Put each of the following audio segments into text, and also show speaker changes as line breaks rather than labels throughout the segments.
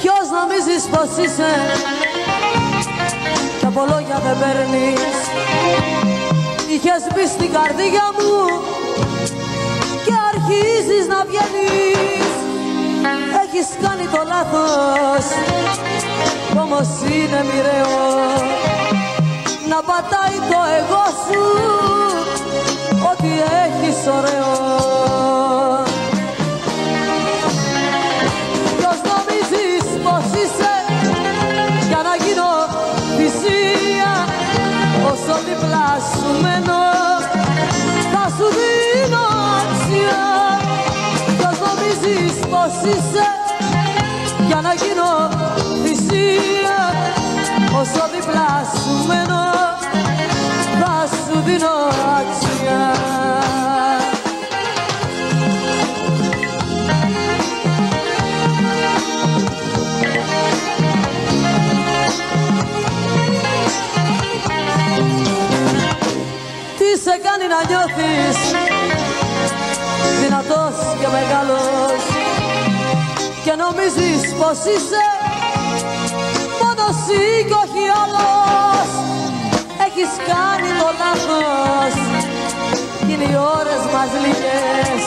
Ποιος νομίζεις πως είσαι Κι από λόγια δεν παίρνεις. Είχες μπει στην καρδιά μου Και αρχίζεις να βγαίνεις. Έχεις κάνει το λάθος Όμως είναι μοιραίος Όσο δίπλα σου μένω Θα σου δίνω αξία. Ποιος νομίζεις πως είσαι Για να γίνω θυσία. Όσο δίπλα σου μένω Θα σου δίνω αξία κάνει να νιώθεις δυνατός και μεγάλος. Και νομίζεις πως είσαι μόνο εσύ κι όχι άλλος. Έχεις κάνει το λάθος κι είναι οι ώρες μας λίγες.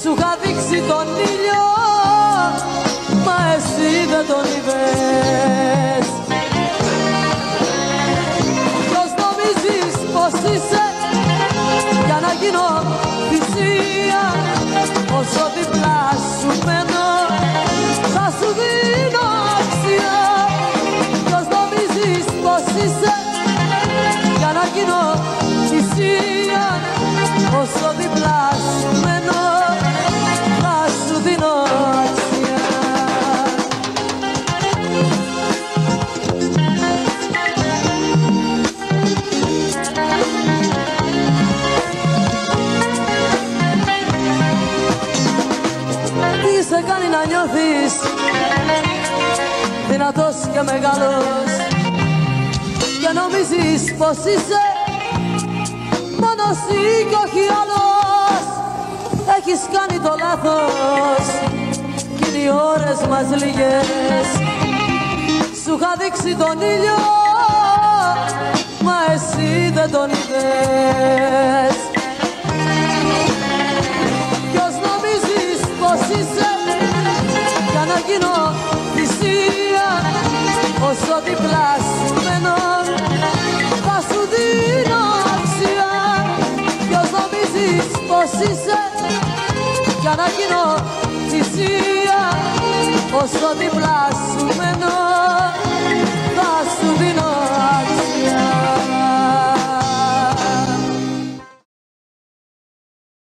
Σου είχα δείξει τον ήλιο μα εσύ δεν τον είδες. Ποιος νομίζεις πως είσαι για να γίνω θυσία. Όσο δίπλα σου μένω θα σου δίνω αξία. Ποιος νομίζεις πως είσαι για να γίνω θυσία. Όσο σε κάνει να νιώθεις δυνατός και μεγάλος. Και νομίζεις πως είσαι μόνος εσύ κι όχι άλλος. Έχεις κάνει το λάθος κι είναι οι ώρες μας λίγες. Σου είχα δείξει τον ήλιο όσο δίπλα σου μένω θα σου δίνω αξία. Ποιος νομίζεις πως είσαι για να γίνω θυσία. Όσο δίπλα σου μένω